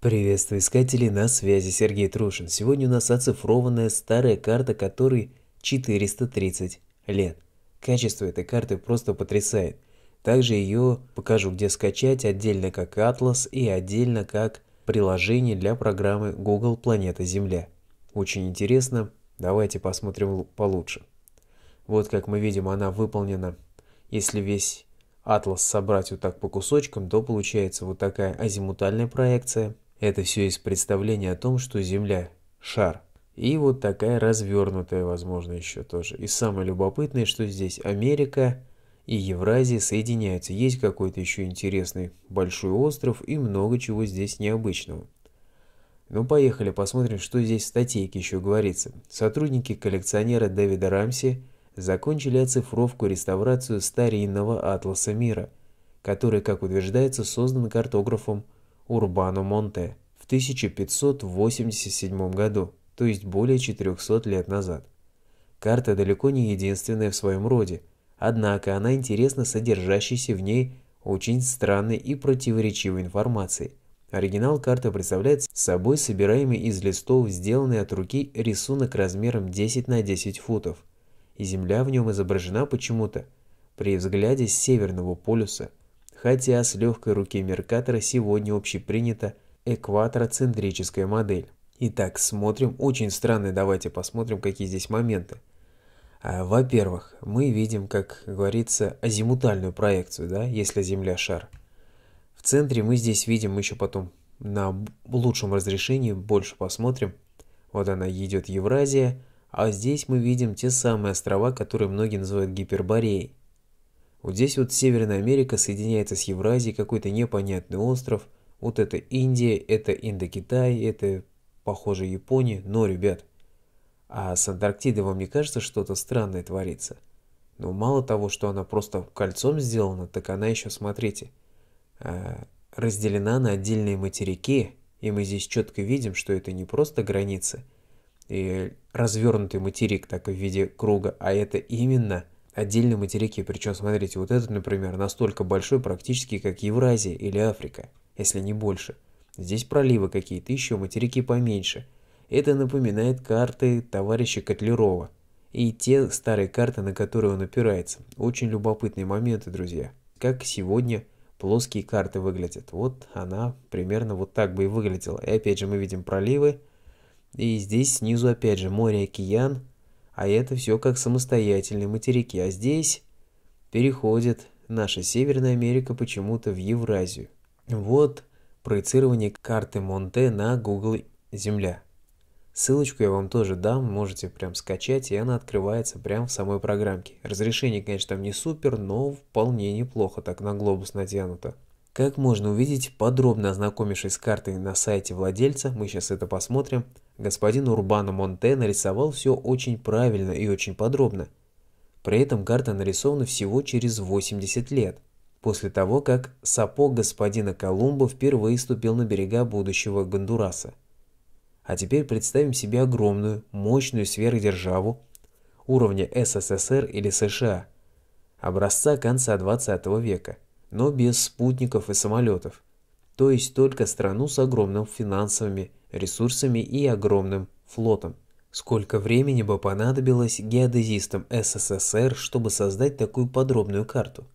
Приветствую искатели, на связи Сергей Трушин. Сегодня у нас оцифрованная старая карта, которой 430 лет. Качество этой карты просто потрясает. Также ее покажу, где скачать, отдельно как атлас и отдельно как приложение для программы Google Планета Земля. Очень интересно, давайте посмотрим получше. Вот как мы видим, она выполнена, если весь атлас собрать вот так по кусочкам, то получается вот такая азимутальная проекция – это все из представления о том, что Земля – шар. И вот такая развернутая, возможно, еще тоже. И самое любопытное, что здесь Америка и Евразия соединяются. Есть какой-то еще интересный большой остров и много чего здесь необычного. Ну, поехали, посмотрим, что здесь в статейке еще говорится. Сотрудники коллекционера Дэвида Рамси закончили оцифровку и реставрацию старинного атласа мира, который, как утверждается, создан картографом Урбано Монте в 1587 году, то есть более 400 лет назад. Карта далеко не единственная в своем роде, однако она интересна содержащейся в ней очень странной и противоречивой информацией. Оригинал карты представляет собой собираемый из листов, сделанный от руки рисунок размером 10 на 10 футов, и Земля в нем изображена почему-то при взгляде с Северного полюса – хотя с легкой руки Меркатора сегодня общепринята экватороцентрическая модель. Итак, смотрим. Очень странно, давайте посмотрим, какие здесь моменты. А, во-первых, мы видим, как говорится, азимутальную проекцию, да, если Земля шар. В центре мы здесь видим еще потом на лучшем разрешении больше посмотрим. Вот она идет Евразия, а здесь мы видим те самые острова, которые многие называют Гипербореей. Вот здесь вот Северная Америка соединяется с Евразией, какой-то непонятный остров. Вот это Индия, это Индокитай, это, похоже, Япония. Но, ребят, а с Антарктидой вам не кажется что-то странное творится? Но мало того, что она просто кольцом сделана, так она еще, смотрите, а, разделена на отдельные материки, и мы здесь четко видим, что это не просто граница и развернутый материк так в виде круга, а это именно отдельные материки. Причем, смотрите, вот этот, например, настолько большой практически, как Евразия или Африка, если не больше. Здесь проливы какие-то, еще материки поменьше. Это напоминает карты товарища Котлерова. И те старые карты, на которые он опирается. Очень любопытные моменты, друзья. Как сегодня плоские карты выглядят. Вот она примерно вот так бы и выглядела. И опять же мы видим проливы. И здесь снизу опять же море, океан, а это все как самостоятельные материки, а здесь переходит наша Северная Америка почему-то в Евразию. Вот проецирование карты Монте на Google Земля. Ссылочку я вам тоже дам, можете прям скачать, и она открывается прямо в самой программке. Разрешение, конечно, там не супер, но вполне неплохо так на глобус натянуто. Как можно увидеть, подробно ознакомившись с картой на сайте владельца, мы сейчас это посмотрим, господин Урбано Монте нарисовал все очень правильно и очень подробно. При этом карта нарисована всего через 80 лет, после того, как сапог господина Колумба впервые ступил на берега будущего Гондураса. А теперь представим себе огромную, мощную сверхдержаву уровня СССР или США, образца конца 20 века – но без спутников и самолетов, то есть только страну с огромными финансовыми ресурсами и огромным флотом. Сколько времени бы понадобилось геодезистам СССР, чтобы создать такую подробную карту?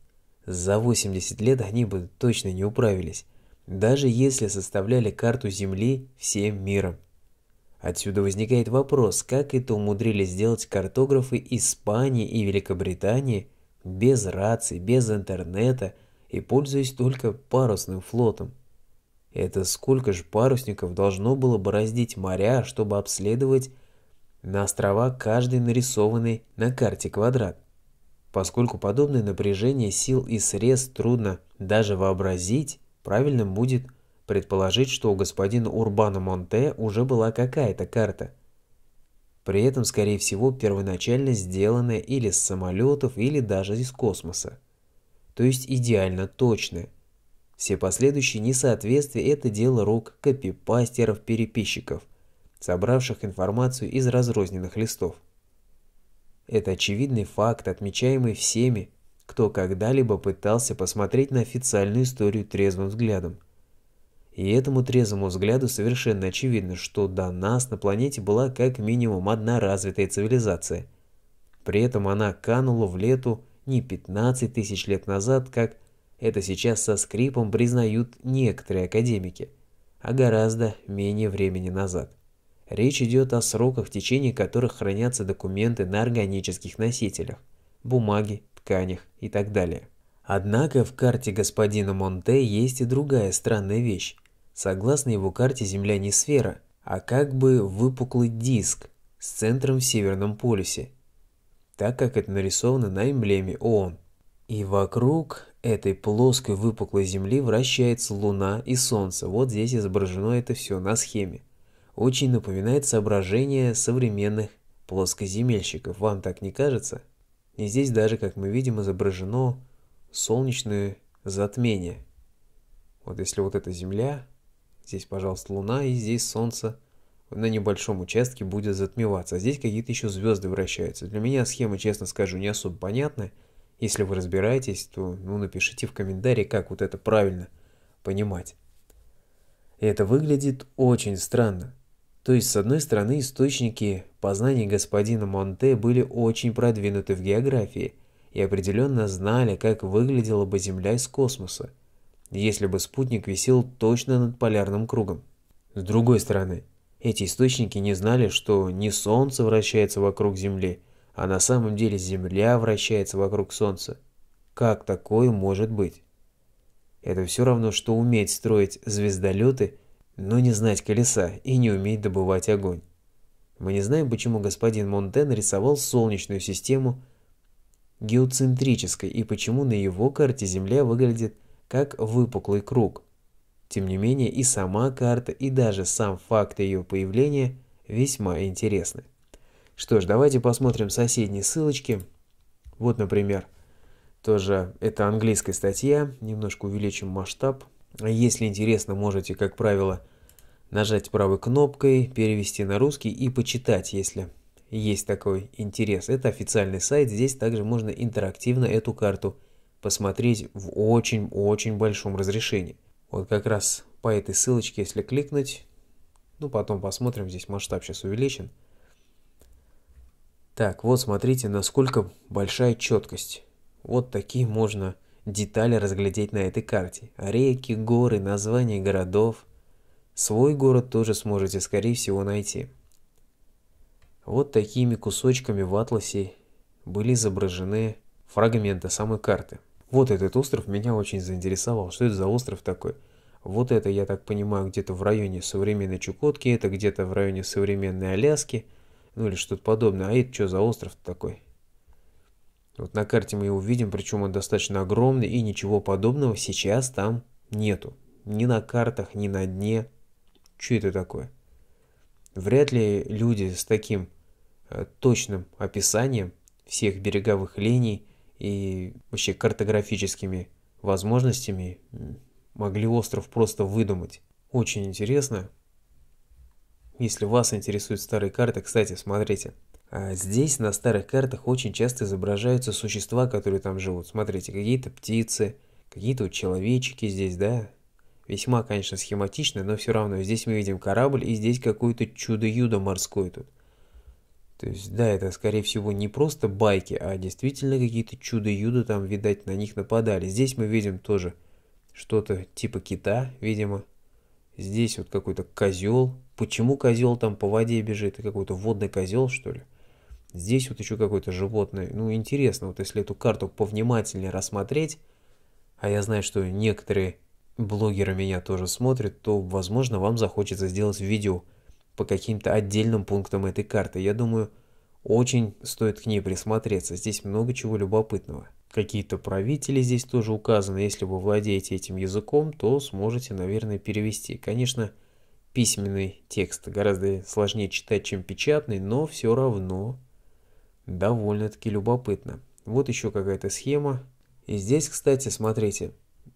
За 80 лет они бы точно не управились, даже если составляли карту Земли всем миром. Отсюда возникает вопрос, как это умудрились сделать картографы Испании и Великобритании без раций, без интернета – и пользуясь только парусным флотом. Это сколько же парусников должно было бороздить моря, чтобы обследовать на острова каждый нарисованный на карте квадрат. Поскольку подобное напряжение сил и средств трудно даже вообразить, правильным будет предположить, что у господина Урбана Монте уже была какая-то карта. При этом, скорее всего, первоначально сделанная или с самолетов, или даже из космоса то есть идеально точное. Все последующие несоответствия – это дело рук копипастеров-переписчиков, собравших информацию из разрозненных листов. Это очевидный факт, отмечаемый всеми, кто когда-либо пытался посмотреть на официальную историю трезвым взглядом. И этому трезвому взгляду совершенно очевидно, что до нас на планете была как минимум одна развитая цивилизация. При этом она канула в лету не 15 тысяч лет назад, как это сейчас со скрипом признают некоторые академики, а гораздо менее времени назад. Речь идет о сроках, в течение которых хранятся документы на органических носителях, бумаге, тканях и так далее. Однако в карте господина Монте есть и другая странная вещь. Согласно его карте, Земля не сфера, а как бы выпуклый диск с центром в Северном полюсе, так как это нарисовано на эмблеме ООН. И вокруг этой плоской выпуклой Земли вращается Луна и Солнце. Вот здесь изображено это все на схеме. Очень напоминает соображение современных плоскоземельщиков. Вам так не кажется? И здесь даже, как мы видим, изображено солнечное затмение. Вот если вот эта Земля, Здесь, пожалуйста, Луна, и здесь Солнце на небольшом участке будет затмеваться. А здесь какие-то еще звезды вращаются. Для меня схема, честно скажу, не особо понятная. Если вы разбираетесь, то ну, напишите в комментарии, как вот это правильно понимать. И это выглядит очень странно. То есть, с одной стороны, источники познаний господина Монте были очень продвинуты в географии и определенно знали, как выглядела бы Земля из космоса если бы спутник висел точно над полярным кругом. С другой стороны, эти источники не знали, что не Солнце вращается вокруг Земли, а на самом деле Земля вращается вокруг Солнца. Как такое может быть? Это все равно, что уметь строить звездолеты, но не знать колеса и не уметь добывать огонь. Мы не знаем, почему господин Монте нарисовал Солнечную систему геоцентрической и почему на его карте Земля выглядит как выпуклый круг. Тем не менее и сама карта, и даже сам факт ее появления весьма интересны. Что ж, давайте посмотрим соседние ссылочки. Вот, например, тоже это английская статья, немножко увеличим масштаб. Если интересно, можете, как правило, нажать правой кнопкой, перевести на русский и почитать, если есть такой интерес. Это официальный сайт, здесь также можно интерактивно эту карту посмотреть в очень-очень большом разрешении. Вот как раз по этой ссылочке, если кликнуть, ну потом посмотрим, здесь масштаб сейчас увеличен. Так, вот смотрите, насколько большая четкость. Вот такие можно детали разглядеть на этой карте. Реки, горы, названия городов. Свой город тоже сможете, скорее всего, найти. Вот такими кусочками в атласе были изображены фрагменты самой карты. Вот этот остров меня очень заинтересовал. Что это за остров такой? Вот это, я так понимаю, где-то в районе современной Чукотки, это где-то в районе современной Аляски, ну или что-то подобное. А это что за остров такой? Вот на карте мы его видим, причем он достаточно огромный, и ничего подобного сейчас там нету. Ни на картах, ни на дне. Что это такое? Вряд ли люди с таким э, точным описанием всех береговых линий и вообще картографическими возможностями могли остров просто выдумать. Очень интересно. Если вас интересуют старые карты, кстати, смотрите. А здесь на старых картах очень часто изображаются существа, которые там живут. Смотрите, какие-то птицы, какие-то вот человечки здесь, да? Весьма, конечно, схематично, но все равно. Здесь мы видим корабль, и здесь какое-то чудо-юдо морское тут. То есть, да, это, скорее всего, не просто байки, а действительно какие-то чудо-юдо там, видать, на них нападали. Здесь мы видим тоже что-то типа кита, видимо. Здесь вот какой-то козел. Почему козел там по воде бежит? Это какой-то водный козел, что ли? Здесь вот еще какое-то животное. Ну, интересно, вот если эту карту повнимательнее рассмотреть, а я знаю, что некоторые блогеры меня тоже смотрят, то, возможно, вам захочется сделать видео по каким-то отдельным пунктам этой карты. Я думаю, очень стоит к ней присмотреться. Здесь много чего любопытного. Какие-то правители здесь тоже указаны. Если вы владеете этим языком, то сможете, наверное, перевести. Конечно, письменный текст гораздо сложнее читать, чем печатный, но все равно довольно-таки любопытно. Вот еще какая-то схема. И здесь, кстати, смотрите,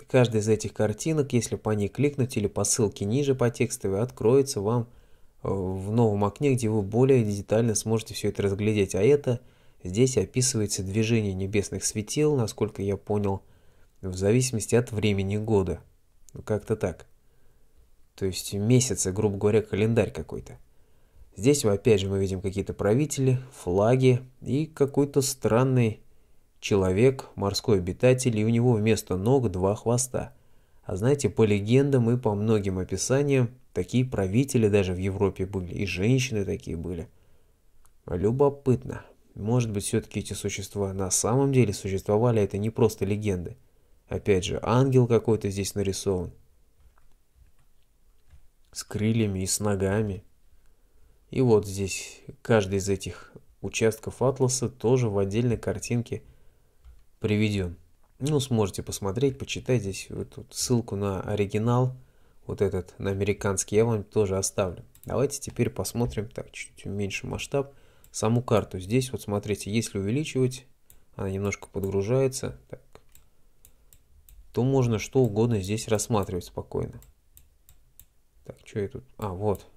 каждая из этих картинок, если по ней кликнуть или по ссылке ниже по текстовой, откроется вам в новом окне, где вы более детально сможете все это разглядеть. А это здесь описывается движение небесных светил, насколько я понял, в зависимости от времени года. Ну, как-то так. То есть месяцы, грубо говоря, календарь какой-то. Здесь, опять же, мы видим какие-то правители, флаги и какой-то странный человек, морской обитатель, и у него вместо ног два хвоста. А знаете, по легендам и по многим описаниям, такие правители даже в Европе были, и женщины такие были. Любопытно. Может быть, все-таки эти существа на самом деле существовали, это не просто легенды. Опять же, ангел какой-то здесь нарисован. С крыльями и с ногами. И вот здесь каждый из этих участков атласа тоже в отдельной картинке приведен. Ну, сможете посмотреть, почитать здесь вот тут ссылку на оригинал, вот этот, на американский, я вам тоже оставлю. Давайте теперь посмотрим, так, чуть-чуть масштаб, саму карту. Здесь вот смотрите, если увеличивать, она немножко подгружается, так, то можно что угодно здесь рассматривать спокойно. Так, что я тут? А, вот.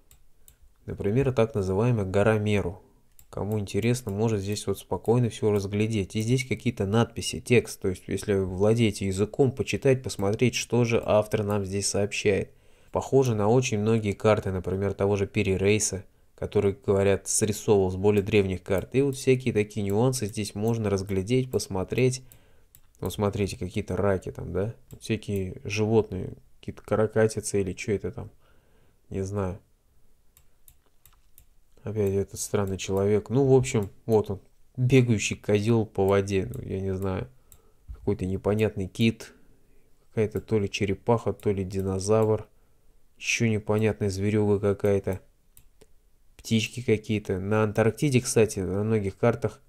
Например, так называемая гора Меру. Кому интересно, может здесь вот спокойно все разглядеть. И здесь какие-то надписи, текст. То есть, если вы владеете языком, почитать, посмотреть, что же автор нам здесь сообщает. Похоже на очень многие карты, например, того же Перерейса, который, говорят, срисовывал с более древних карт. И вот всякие такие нюансы здесь можно разглядеть, посмотреть. Вот смотрите, какие-то раки там, да? Всякие животные, какие-то каракатицы или что это там, не знаю. Опять этот странный человек. Ну, в общем, вот он, бегающий козел по воде. Ну, я не знаю, какой-то непонятный кит, какая-то то ли черепаха, то ли динозавр. Еще непонятная зверюга какая-то. Птички какие-то. На Антарктиде, кстати, на многих картах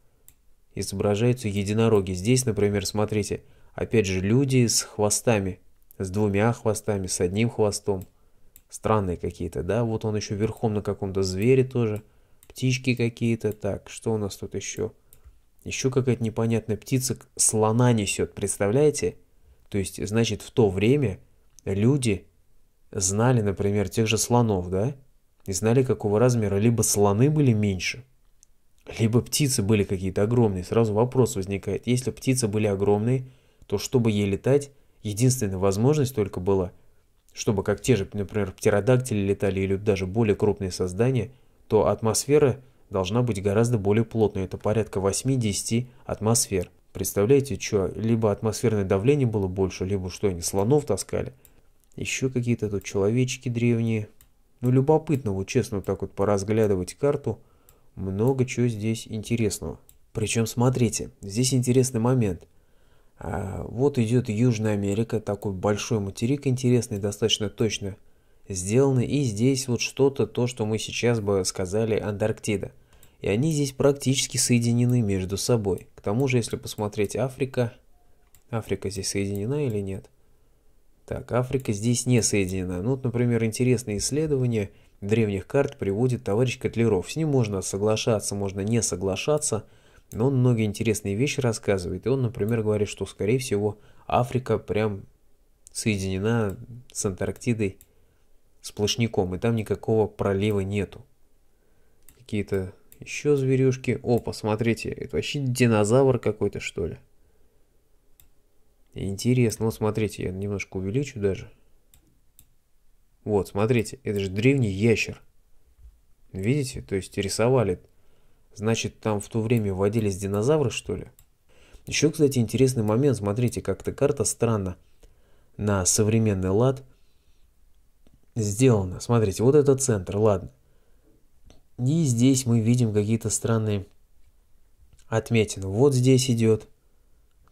изображаются единороги. Здесь, например, смотрите, опять же, люди с хвостами. С двумя хвостами, с одним хвостом. Странные какие-то, да? Вот он еще верхом на каком-то звере тоже. Птички какие-то. Так, что у нас тут еще? Еще какая-то непонятная птица слона несет, представляете? То есть, значит, в то время люди знали, например, тех же слонов, да? И знали, какого размера. Либо слоны были меньше, либо птицы были какие-то огромные. Сразу вопрос возникает. Если птицы были огромные, то чтобы ей летать, единственная возможность только была – чтобы как те же, например, птеродактили летали или даже более крупные создания, то атмосфера должна быть гораздо более плотной. Это порядка 8-10 атмосфер. Представляете, что либо атмосферное давление было больше, либо что они слонов таскали. Еще какие-то тут человечки древние. Ну, любопытно, вот честно, вот так вот поразглядывать карту. Много чего здесь интересного. Причем, смотрите, здесь интересный момент. А, вот идет Южная Америка, такой большой материк интересный, достаточно точно сделанный. И здесь вот что-то, то, что мы сейчас бы сказали Антарктида. И они здесь практически соединены между собой. К тому же, если посмотреть Африка, Африка здесь соединена или нет? Так, Африка здесь не соединена. Ну, вот, например, интересные исследования древних карт приводит товарищ Котлеров. С ним можно соглашаться, можно не соглашаться – но он многие интересные вещи рассказывает. И он, например, говорит, что, скорее всего, Африка прям соединена с Антарктидой сплошняком. И там никакого пролива нету. Какие-то еще зверюшки. О, посмотрите, это вообще динозавр какой-то, что ли. Интересно. Вот смотрите, я немножко увеличу даже. Вот, смотрите, это же древний ящер. Видите? То есть рисовали Значит, там в то время водились динозавры, что ли? Еще, кстати, интересный момент. Смотрите, как-то карта странно на современный лад сделана. Смотрите, вот это центр, ладно. И здесь мы видим какие-то странные отметины. Вот здесь идет,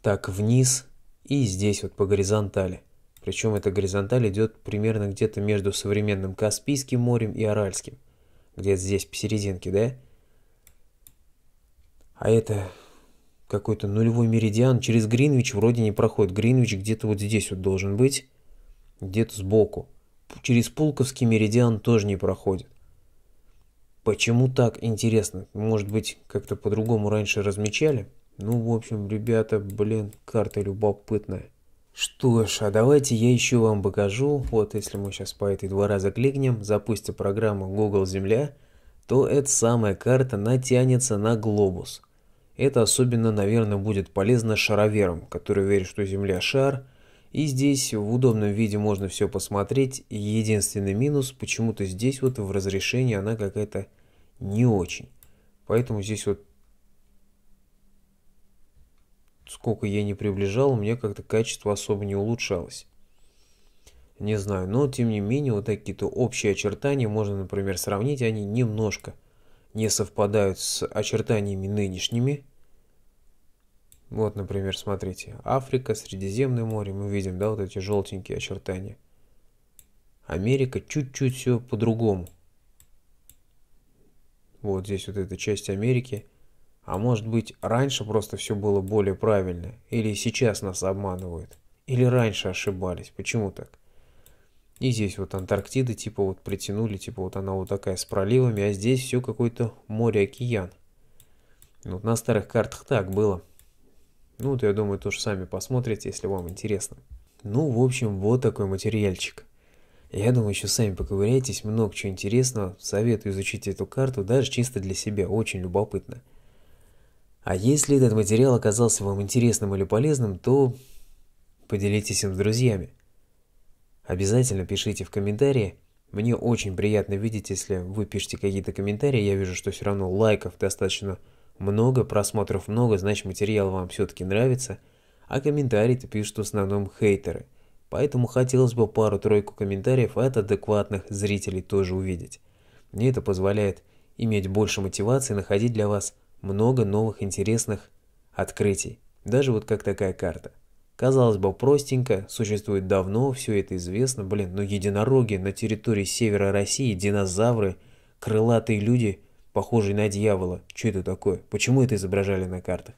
так вниз и здесь вот по горизонтали. Причем эта горизонталь идет примерно где-то между современным Каспийским морем и Аральским. Где-то здесь посерединке, да? А это какой-то нулевой меридиан через Гринвич вроде не проходит. Гринвич где-то вот здесь вот должен быть, где-то сбоку. Через Пулковский меридиан тоже не проходит. Почему так, интересно? Может быть, как-то по-другому раньше размечали? Ну, в общем, ребята, блин, карта любопытная. Что ж, а давайте я еще вам покажу. Вот если мы сейчас по этой два раза кликнем, запустим программу Google Земля, то эта самая карта натянется на глобус. Это особенно, наверное, будет полезно шароверам, которые верят, что Земля – шар, И здесь в удобном виде можно все посмотреть. Единственный минус, почему-то здесь вот в разрешении она какая-то не очень. Поэтому здесь вот сколько я не приближал, у меня как-то качество особо не улучшалось. Не знаю, но тем не менее вот такие-то общие очертания можно, например, сравнить, они немножко не совпадают с очертаниями нынешними. Вот, например, смотрите, Африка, Средиземное море, мы видим, да, вот эти желтенькие очертания. Америка чуть-чуть все по-другому. Вот здесь вот эта часть Америки. А может быть, раньше просто все было более правильно? Или сейчас нас обманывают? Или раньше ошибались? Почему так? И здесь вот Антарктида, типа вот притянули, типа вот она вот такая с проливами, а здесь все какое-то море-океан. Вот на старых картах так было. Ну, вот я думаю, тоже сами посмотрите, если вам интересно. Ну, в общем, вот такой материальчик. Я думаю, еще сами поковыряйтесь, много чего интересного. Советую изучить эту карту, даже чисто для себя, очень любопытно. А если этот материал оказался вам интересным или полезным, то поделитесь им с друзьями. Обязательно пишите в комментарии. Мне очень приятно видеть, если вы пишете какие-то комментарии. Я вижу, что все равно лайков достаточно много, просмотров много, значит материал вам все-таки нравится, а комментарии-то пишут в основном хейтеры. Поэтому хотелось бы пару-тройку комментариев от адекватных зрителей тоже увидеть. Мне это позволяет иметь больше мотивации находить для вас много новых интересных открытий. Даже вот как такая карта. Казалось бы, простенько, существует давно, все это известно, блин, но единороги на территории севера России, динозавры, крылатые люди – похожий на дьявола. Что это такое? Почему это изображали на картах?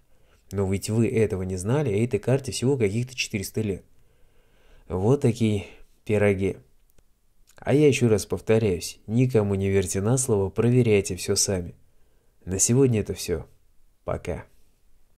Но ведь вы этого не знали, а этой карте всего каких-то 400 лет. Вот такие пироги. А я еще раз повторяюсь, никому не верьте на слово, проверяйте все сами. На сегодня это все. Пока.